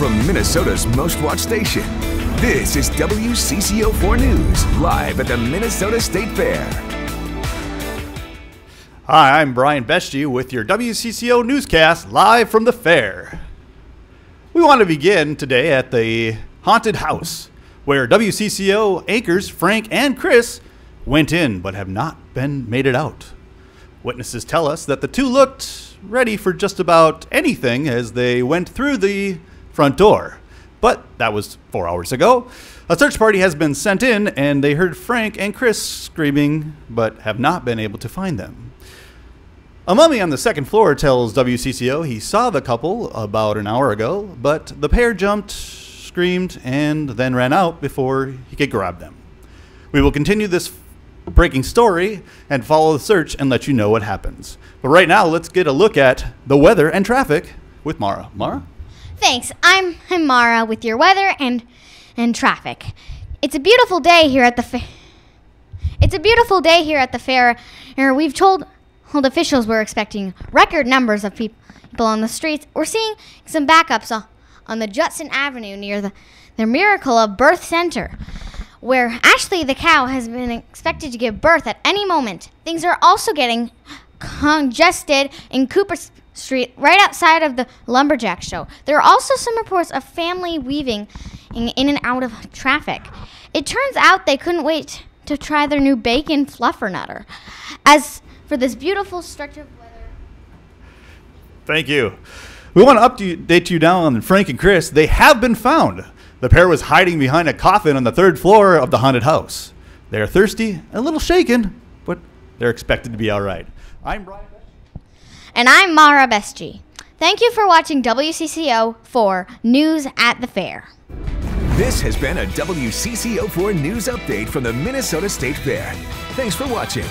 from Minnesota's most watched station. This is WCCO4 News, live at the Minnesota State Fair. Hi, I'm Brian Bestie with your WCCO newscast live from the fair. We want to begin today at the Haunted House, where WCCO anchors Frank and Chris went in but have not been made it out. Witnesses tell us that the two looked ready for just about anything as they went through the front door. But that was four hours ago. A search party has been sent in, and they heard Frank and Chris screaming, but have not been able to find them. A mummy on the second floor tells WCCO he saw the couple about an hour ago, but the pair jumped, screamed, and then ran out before he could grab them. We will continue this breaking story and follow the search and let you know what happens. But right now, let's get a look at the weather and traffic with Mara. Mara? Thanks. I'm Mara with your weather and and traffic. It's a beautiful day here at the fair. It's a beautiful day here at the fair. Er, We've told told officials we're expecting record numbers of people on the streets. We're seeing some backups on, on the Judson Avenue near the the Miracle of Birth Center, where Ashley the cow has been expected to give birth at any moment. Things are also getting congested in Coopers Street, right outside of the Lumberjack Show. There are also some reports of family weaving in, and out of traffic. It turns out they couldn't wait to try their new bacon fluffernutter. As for this beautiful stretch of weather, Thank you. We want to update you now on Frank and Chris. They have been found. The pair was hiding behind a coffin on the third floor of the haunted house. They are thirsty, and a little shaken, but they're expected to be all right. I'm Brian. And I'm Mara Bestie. Thank you for watching WCCO for News at the Fair. This has been a WCCO4 News Update from the Minnesota State Fair. Thanks for watching.